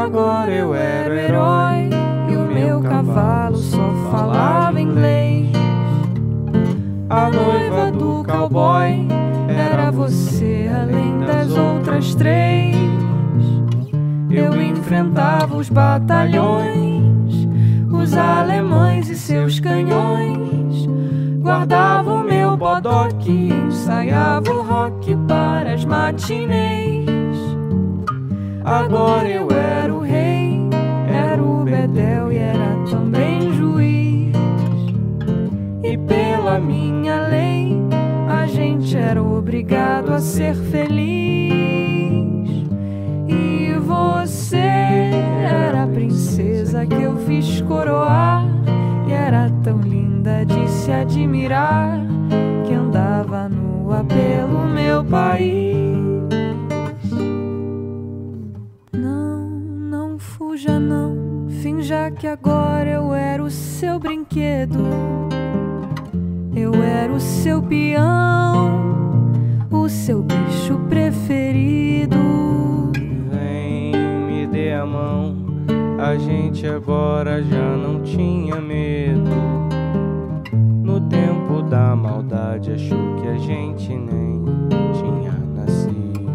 Agora eu era o herói e o meu cavalo só falava inglês. A noiva do cowboy era você, além das outras três. Eu enfrentava os batalhões, os alemães e seus canhões. Guardava o meu bodoque, ensaiava o rock para as matinês. Agora eu era era obrigado a ser feliz. E você era a princesa que eu fiz coroar. E era tão linda de se admirar que andava nua pelo meu país. Não, não fuja, não. Finja que agora eu era o seu brinquedo. Eu era o seu peão, seu bicho preferido. Vem, me dê a mão. A gente agora já não tinha medo. No tempo da maldade, achou que a gente nem tinha nascido.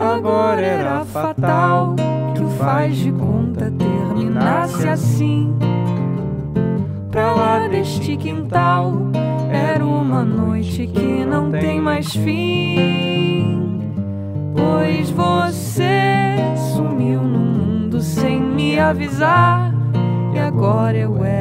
Agora era fatal que o faz de conta terminasse assim. Pra lá deste quintal era uma noite que não tem mais fim. Pois você sumiu no mundo sem me avisar. E agora eu era